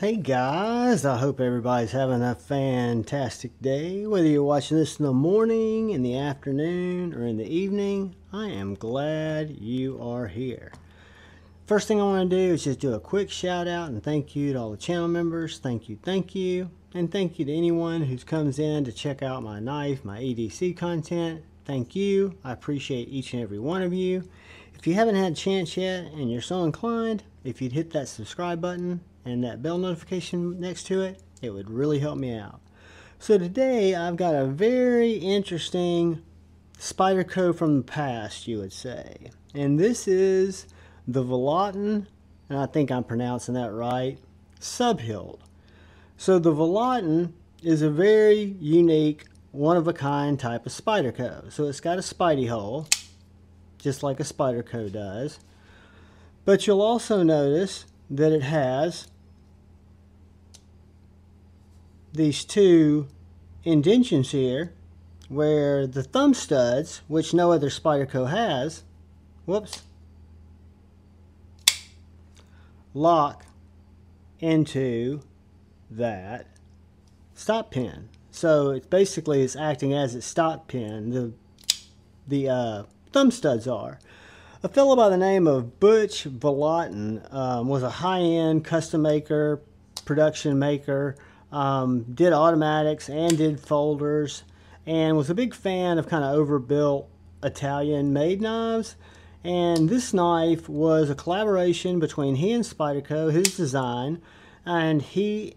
Hey guys, I hope everybody's having a fantastic day. Whether you're watching this in the morning, in the afternoon, or in the evening, I am glad you are here. First thing I want to do is just do a quick shout out and thank you to all the channel members. Thank you, thank you. And thank you to anyone who comes in to check out my knife, my EDC content. Thank you. I appreciate each and every one of you. If you haven't had a chance yet and you're so inclined, if you'd hit that subscribe button, and that bell notification next to it, it would really help me out. So today I've got a very interesting Spyderco from the past, you would say. And this is the Vallotton, and I think I'm pronouncing that right, Subhilt. So the Vallotton is a very unique, one-of-a-kind type of Spyderco. So it's got a Spidey hole, just like a Spyderco does. But you'll also notice that it has these two indentions here where the thumb studs, which no other Spyderco has, whoops, lock into that stop pin. So it's basically it's acting as its stop pin. The the uh, thumb studs are. A fellow by the name of Butch Vallotton um, was a high-end custom maker, production maker, um, did automatics and did folders, and was a big fan of kind of overbuilt Italian-made knives. And this knife was a collaboration between he and Spyderco, his design, and he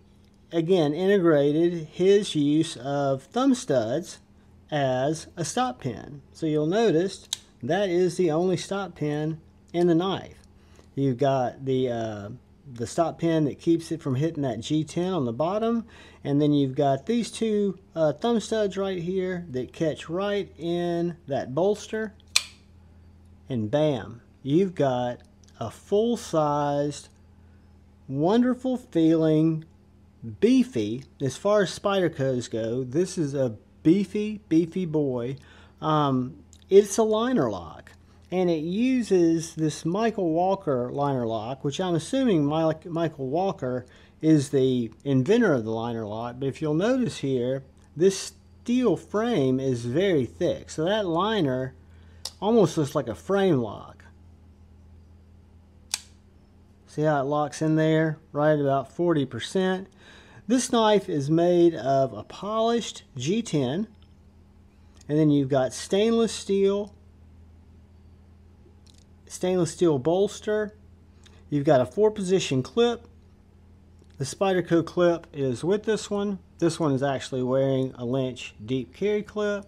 again integrated his use of thumb studs as a stop pin. So you'll notice that is the only stop pin in the knife. You've got the uh, the stop pin that keeps it from hitting that G10 on the bottom. And then you've got these two uh, thumb studs right here that catch right in that bolster. And bam you've got a full-sized wonderful feeling beefy. As far as Spydercos go this is a beefy beefy boy. Um, it's a liner lock and it uses this Michael Walker liner lock, which I'm assuming Michael Walker is the inventor of the liner lock. But if you'll notice here, this steel frame is very thick. So that liner almost looks like a frame lock. See how it locks in there? Right about 40%. This knife is made of a polished G10. And then you've got stainless steel stainless steel bolster. You've got a four position clip. The Spyderco clip is with this one. This one is actually wearing a Lynch deep carry clip.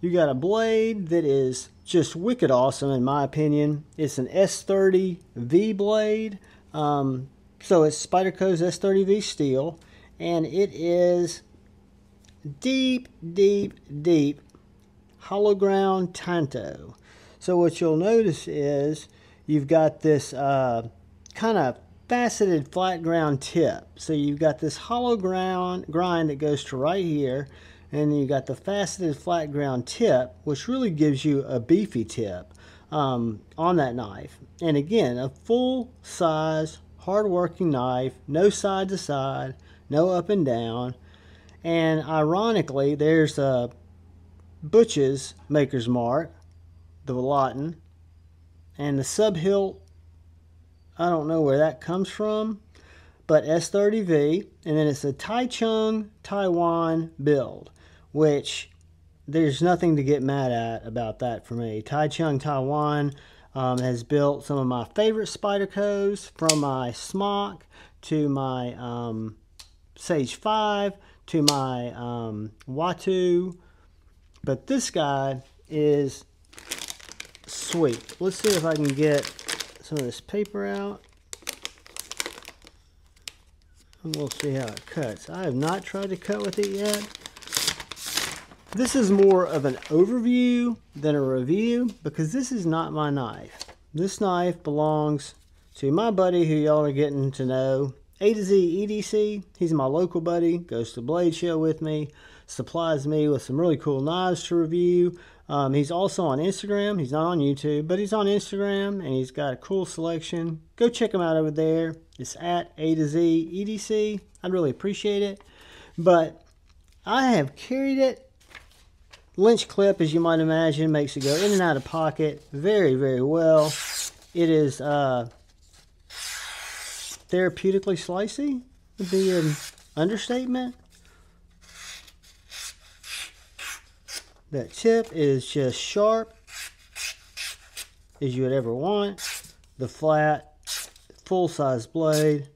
You got a blade that is just wicked awesome in my opinion. It's an S30 V blade. Um, so it's Spyderco's S30V steel and it is deep, deep, deep hollow ground tanto. So what you'll notice is you've got this uh, kind of faceted flat ground tip. So you've got this hollow ground grind that goes to right here and you've got the faceted flat ground tip which really gives you a beefy tip um, on that knife. And again, a full size hard working knife, no side to side, no up and down. And ironically, there's a Butch's maker's mark the Vallotton. And the Subhilt, I don't know where that comes from, but S30V. And then it's a Taichung Taiwan build, which there's nothing to get mad at about that for me. Taichung Taiwan um, has built some of my favorite Spydercos from my Smock to my um, Sage 5 to my um, Watu. But this guy is sweet. Let's see if I can get some of this paper out. And we'll see how it cuts. I have not tried to cut with it yet. This is more of an overview than a review because this is not my knife. This knife belongs to my buddy who y'all are getting to know. A to Z EDC. He's my local buddy. Goes to Blade Show with me. supplies me with some really cool knives to review. Um, he's also on Instagram. He's not on YouTube, but he's on Instagram and he's got a cool selection. Go check him out over there. It's at A to Z EDC. I'd really appreciate it. But I have carried it. Lynch clip, as you might imagine, makes it go in and out of pocket very, very well. It is uh, therapeutically slicey, would be an understatement. That tip is just sharp as you would ever want. The flat, full-size blade.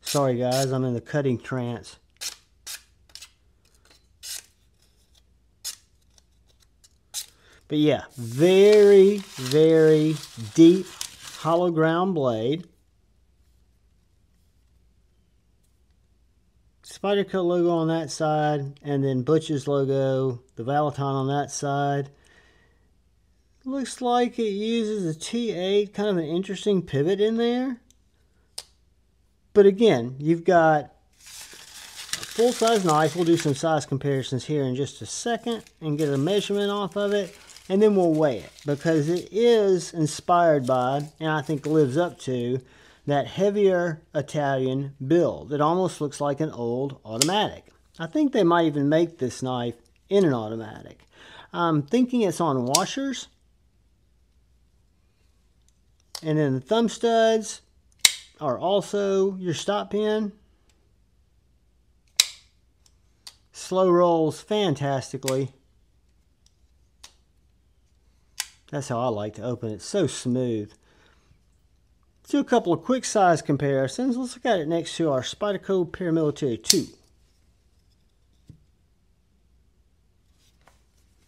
Sorry guys, I'm in the cutting trance. But yeah, very, very deep hollow ground blade. Spyderco logo on that side, and then Butch's logo, the Vallotton on that side. Looks like it uses a T8, kind of an interesting pivot in there. But again, you've got a full-size knife. We'll do some size comparisons here in just a second and get a measurement off of it. And then we'll weigh it because it is inspired by, and I think lives up to, that heavier Italian build. It almost looks like an old automatic. I think they might even make this knife in an automatic. I'm thinking it's on washers. And then the thumb studs are also your stop pin. Slow rolls fantastically. That's how I like to open it. So smooth. Let's do a couple of quick size comparisons. Let's look at it next to our Spyderco Paramilitary 2.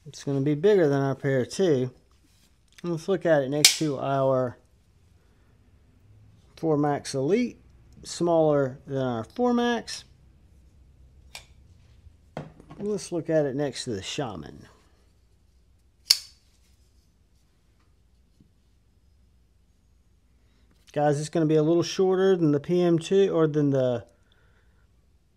It's going to be bigger than our pair 2. Let's look at it next to our 4Max Elite. Smaller than our 4Max. Let's look at it next to the Shaman. Guys, it's going to be a little shorter than the PM2 or than the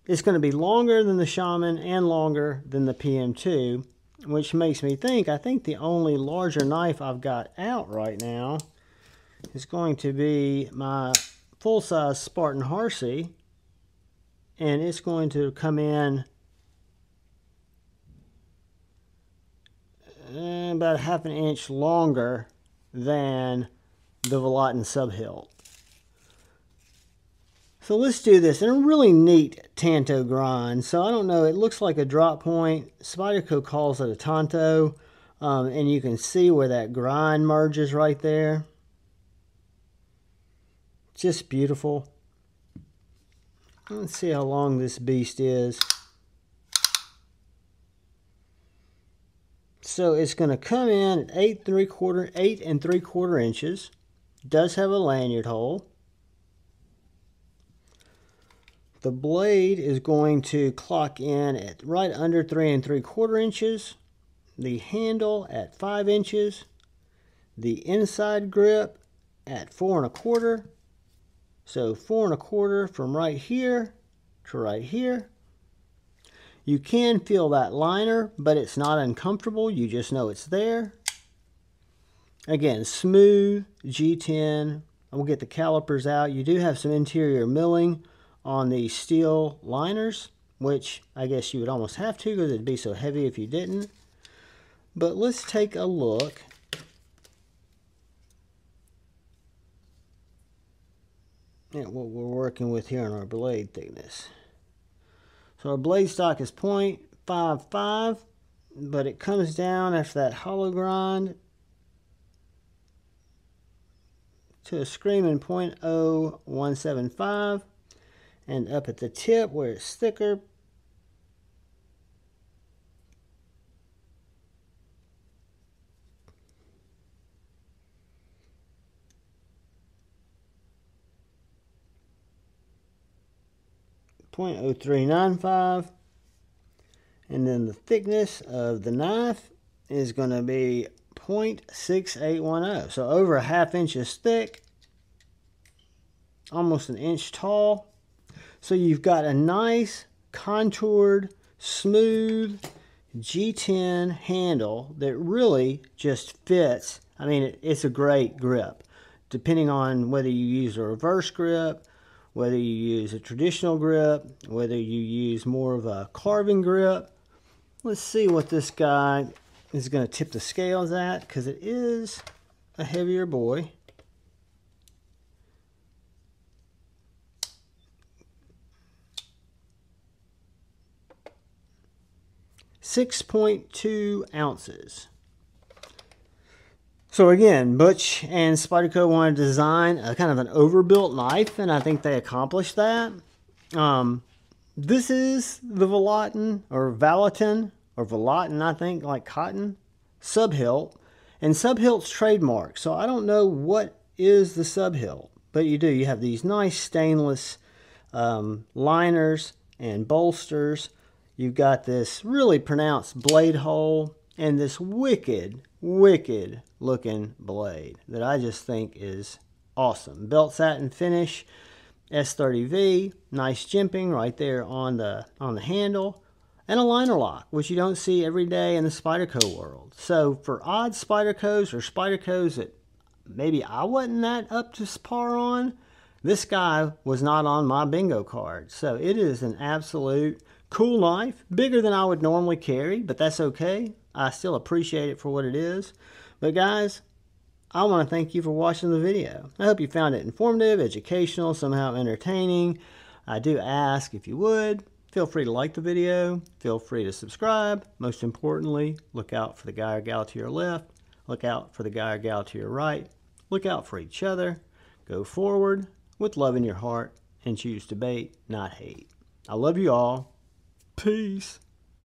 it's going to be longer than the Shaman and longer than the PM2, which makes me think I think the only larger knife I've got out right now is going to be my full-size Spartan Harsey, and it's going to come in uh, about half an inch longer than the Volatin Subhilt. So let's do this. And a really neat Tanto grind. So I don't know, it looks like a drop point. Spyderco calls it a Tanto. Um, and you can see where that grind merges right there. Just beautiful. Let's see how long this beast is. So it's going to come in at eight three quarter, eight and three quarter inches does have a lanyard hole. The blade is going to clock in at right under three and three quarter inches. The handle at five inches. The inside grip at four and a quarter. So four and a quarter from right here to right here. You can feel that liner, but it's not uncomfortable. You just know it's there. Again, smooth G10. We'll get the calipers out. You do have some interior milling on the steel liners, which I guess you would almost have to because it'd be so heavy if you didn't. But let's take a look. at what we're working with here on our blade thickness. So our blade stock is 0.55, but it comes down after that hollow grind to a screaming 0.0175 and up at the tip where it's thicker Point oh three nine five, and then the thickness of the knife is going to be 0.6810. So over a half inch is thick, almost an inch tall. So you've got a nice contoured, smooth G10 handle that really just fits. I mean, it's a great grip. Depending on whether you use a reverse grip, whether you use a traditional grip, whether you use more of a carving grip. Let's see what this guy is going to tip the scales at because it is a heavier boy. 6.2 ounces. So again, Butch and Spyderco wanted to design a kind of an overbuilt knife, and I think they accomplished that. Um, this is the Volatin, or Valatin, or Volatin, I think, like cotton, subhilt. And subhilt's trademark, so I don't know what is the subhilt, but you do. You have these nice stainless um, liners and bolsters. You've got this really pronounced blade hole and this wicked, wicked looking blade that I just think is awesome. Belt satin finish, S30V, nice jimping right there on the on the handle, and a liner lock, which you don't see every day in the Spyderco world. So for odd Spydercos or Spydercos that maybe I wasn't that up to par on, this guy was not on my bingo card. So it is an absolute Cool knife, bigger than I would normally carry, but that's okay. I still appreciate it for what it is. But guys, I want to thank you for watching the video. I hope you found it informative, educational, somehow entertaining. I do ask if you would, feel free to like the video, feel free to subscribe. Most importantly, look out for the guy or gal to your left, look out for the guy or gal to your right, look out for each other, go forward with love in your heart, and choose to bait, not hate. I love you all. Peace.